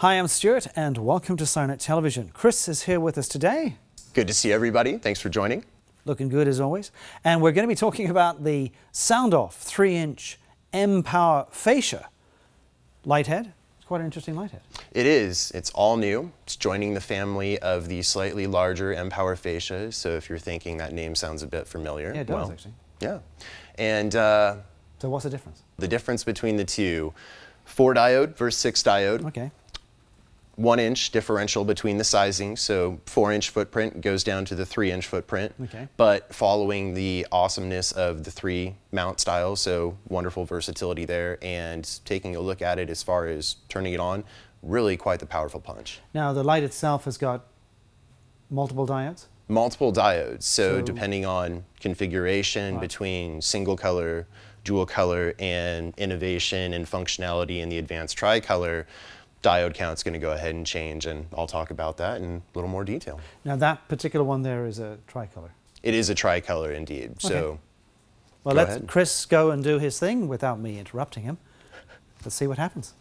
Hi, I'm Stuart, and welcome to SirenNet Television. Chris is here with us today. Good to see everybody. Thanks for joining. Looking good as always. And we're going to be talking about the Soundoff 3 inch M Power fascia light head. It's quite an interesting light head. It is. It's all new. It's joining the family of the slightly larger M Power fascias. So if you're thinking that name sounds a bit familiar. Yeah, it does well, actually. Yeah. And uh, so what's the difference? The difference between the two, four diode versus six diode. Okay one inch differential between the sizing. So four inch footprint goes down to the three inch footprint. Okay. But following the awesomeness of the three mount styles, so wonderful versatility there and taking a look at it as far as turning it on, really quite the powerful punch. Now the light itself has got multiple diodes? Multiple diodes. So, so depending on configuration between single color, dual color, and innovation and functionality in the advanced tricolor, diode count's going to go ahead and change, and I'll talk about that in a little more detail. Now that particular one there is a tricolor. It is a tricolor indeed. Okay. So, well, let. Chris go and do his thing without me interrupting him. Let's see what happens.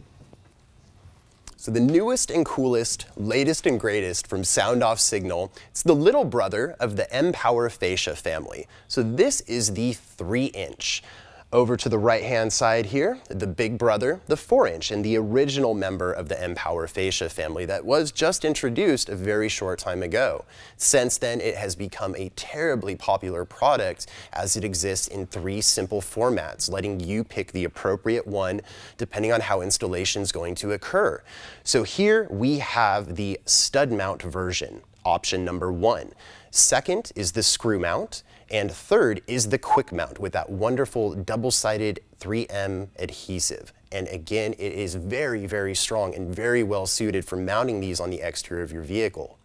So the newest and coolest, latest and greatest from Soundoff Signal, it's the little brother of the M-Power Fascia family. So this is the 3-inch. Over to the right-hand side here, the big brother, the 4-inch, and the original member of the M-Power fascia family that was just introduced a very short time ago. Since then, it has become a terribly popular product as it exists in three simple formats, letting you pick the appropriate one depending on how installation is going to occur. So here we have the stud mount version, option number one. Second is the screw mount. And third is the quick mount with that wonderful double-sided 3M adhesive. And again, it is very, very strong and very well suited for mounting these on the exterior of your vehicle.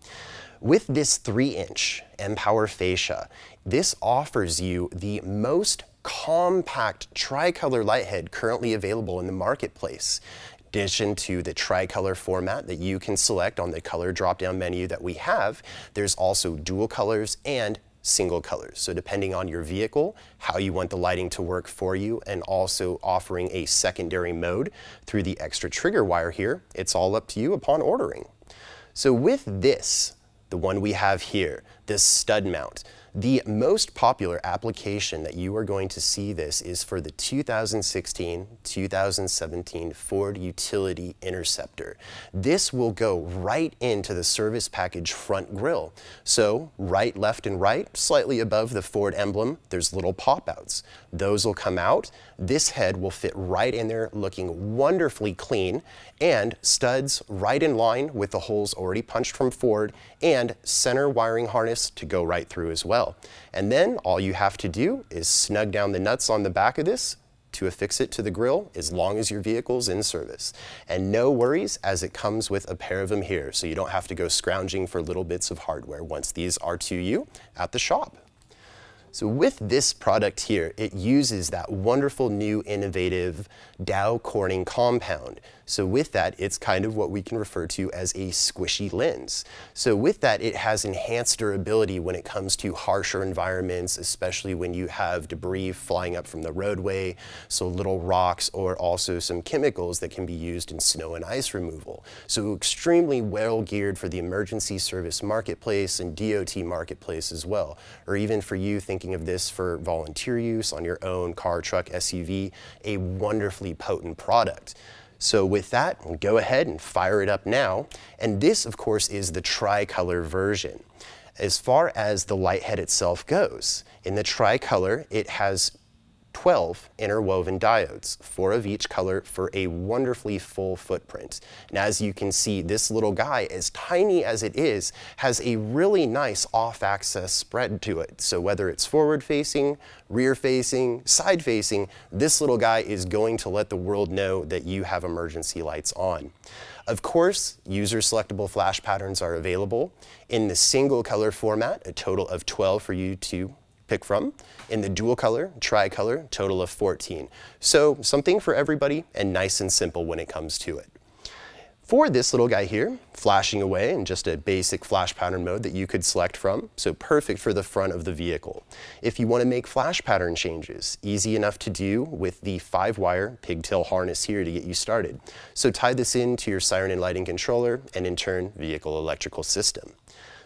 With this 3-inch M-Power fascia, this offers you the most compact tricolor light head currently available in the marketplace In addition to the tricolor format that you can select on the color drop-down menu that we have, there's also dual colors and single colors. So depending on your vehicle, how you want the lighting to work for you, and also offering a secondary mode through the extra trigger wire here, it's all up to you upon ordering. So with this, the one we have here, this stud mount, the most popular application that you are going to see this is for the 2016-2017 Ford Utility Interceptor. This will go right into the service package front grille. So right, left, and right, slightly above the Ford emblem, there's little pop-outs. Those will come out. This head will fit right in there looking wonderfully clean and studs right in line with the holes already punched from Ford and center wiring harness to go right through as well. And then all you have to do is snug down the nuts on the back of this to affix it to the grill as long as your vehicle's in service. And no worries as it comes with a pair of them here, so you don't have to go scrounging for little bits of hardware once these are to you at the shop. So with this product here, it uses that wonderful new innovative Dow Corning compound. So with that, it's kind of what we can refer to as a squishy lens. So with that, it has enhanced durability when it comes to harsher environments, especially when you have debris flying up from the roadway, so little rocks or also some chemicals that can be used in snow and ice removal. So extremely well geared for the emergency service marketplace and DOT marketplace as well, or even for you thinking of this for volunteer use on your own car, truck, SUV, a wonderfully potent product. So with that, go ahead and fire it up now. And this, of course, is the tricolor version. As far as the light head itself goes, in the tricolor, it has 12 interwoven diodes, four of each color for a wonderfully full footprint. And as you can see, this little guy, as tiny as it is, has a really nice off-axis spread to it. So whether it's forward-facing, rear-facing, side-facing, this little guy is going to let the world know that you have emergency lights on. Of course, user selectable flash patterns are available in the single color format, a total of 12 for you to pick from. In the dual color, tricolor, total of 14. So something for everybody and nice and simple when it comes to it. For this little guy here, flashing away in just a basic flash pattern mode that you could select from, so perfect for the front of the vehicle. If you want to make flash pattern changes, easy enough to do with the 5-wire pigtail harness here to get you started. So tie this into your siren and lighting controller and in turn, vehicle electrical system.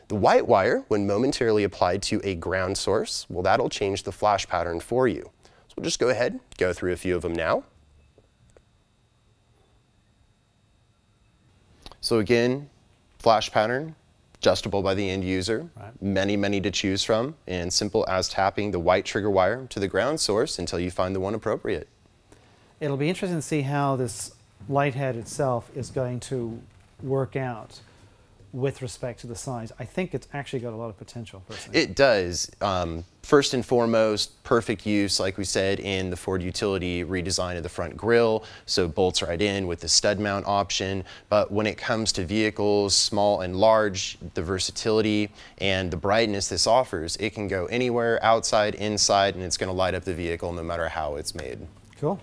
The white wire, when momentarily applied to a ground source, well that'll change the flash pattern for you. So we'll just go ahead, go through a few of them now. So again, flash pattern, adjustable by the end user, right. many, many to choose from, and simple as tapping the white trigger wire to the ground source until you find the one appropriate. It'll be interesting to see how this light head itself is going to work out with respect to the size. I think it's actually got a lot of potential. Personally. It does. Um, first and foremost, perfect use, like we said, in the Ford Utility redesign of the front grille, so bolts right in with the stud mount option. But when it comes to vehicles, small and large, the versatility and the brightness this offers, it can go anywhere, outside, inside, and it's going to light up the vehicle no matter how it's made. Cool.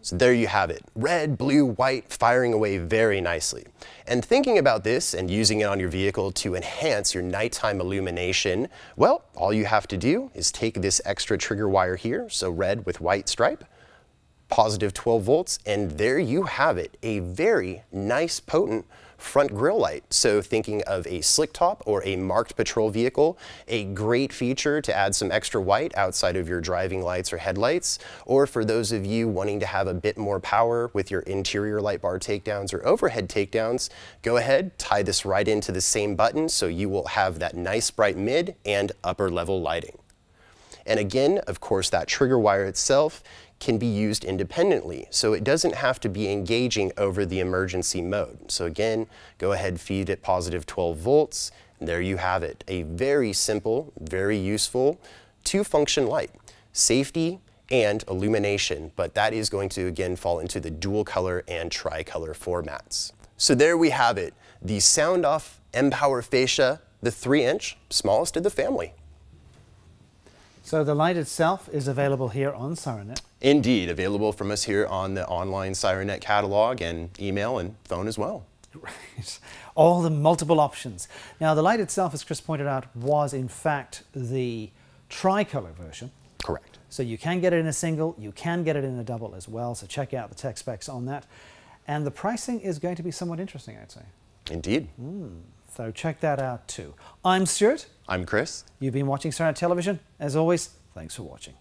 So there you have it, red, blue, white, firing away very nicely. And thinking about this and using it on your vehicle to enhance your nighttime illumination, well, all you have to do is take this extra trigger wire here, so red with white stripe, positive 12 volts, and there you have it, a very nice, potent front grille light. So thinking of a slick top or a marked patrol vehicle, a great feature to add some extra white outside of your driving lights or headlights, or for those of you wanting to have a bit more power with your interior light bar takedowns or overhead takedowns, go ahead, tie this right into the same button so you will have that nice bright mid and upper level lighting. And again, of course, that trigger wire itself can be used independently. So it doesn't have to be engaging over the emergency mode. So again, go ahead, feed it positive 12 volts, and there you have it. A very simple, very useful two-function light. Safety and illumination, but that is going to again fall into the dual color and tricolor formats. So there we have it, the Sound Off M-Power Fascia, the 3-inch, smallest of the family. So the light itself is available here on SirenNet? Indeed, available from us here on the online SirenNet catalog and email and phone as well. Right. All the multiple options. Now the light itself, as Chris pointed out, was in fact the tricolor version. Correct. So you can get it in a single, you can get it in a double as well, so check out the tech specs on that. And the pricing is going to be somewhat interesting, I'd say. Indeed. Mm. So check that out too. I'm Stuart. I'm Chris. You've been watching SirenNet Television. As always, thanks for watching.